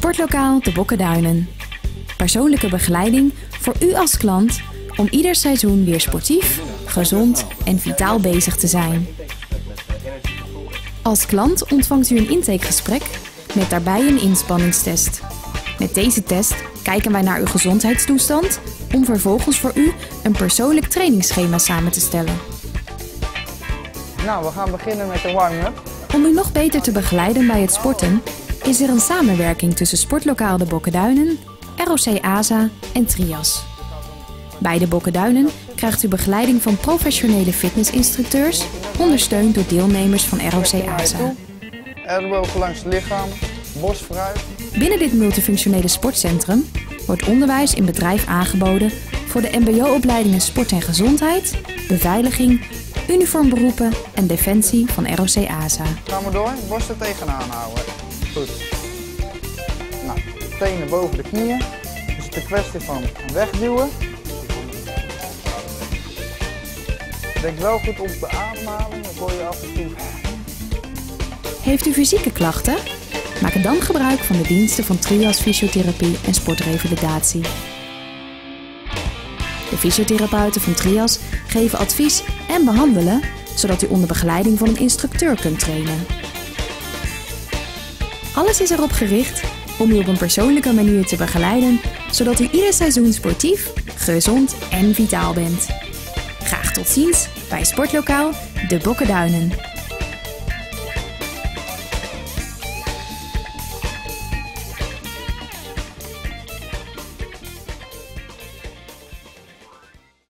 Sportlokaal De Bokkenduinen. Persoonlijke begeleiding voor u als klant om ieder seizoen weer sportief, gezond en vitaal bezig te zijn. Als klant ontvangt u een intakegesprek met daarbij een inspanningstest. Met deze test kijken wij naar uw gezondheidstoestand om vervolgens voor u een persoonlijk trainingsschema samen te stellen. Nou, we gaan beginnen met de warm-up. Om u nog beter te begeleiden bij het sporten is er een samenwerking tussen Sportlokaal de Bokkenduinen, ROC ASA en Trias. Bij de Bokkenduinen krijgt u begeleiding van professionele fitnessinstructeurs, ondersteund door deelnemers van ROC ASA. Ellebogen langs het lichaam, borst vooruit. Binnen dit multifunctionele sportcentrum wordt onderwijs in bedrijf aangeboden voor de mbo-opleidingen sport en gezondheid, beveiliging, uniformberoepen en defensie van ROC ASA. Gaan we door, borsten tegenaan houden. Goed. Nou, tenen boven de knieën. Dus het is een kwestie van wegduwen. Denk wel goed op de ademhaling, dan hoor je af en toe. Heeft u fysieke klachten? Maak dan gebruik van de diensten van Trias Fysiotherapie en Sportrevalidatie. De fysiotherapeuten van Trias geven advies en behandelen, zodat u onder begeleiding van een instructeur kunt trainen. Alles is erop gericht om u op een persoonlijke manier te begeleiden, zodat u ieder seizoen sportief, gezond en vitaal bent. Graag tot ziens bij Sportlokaal De Bokkenduinen.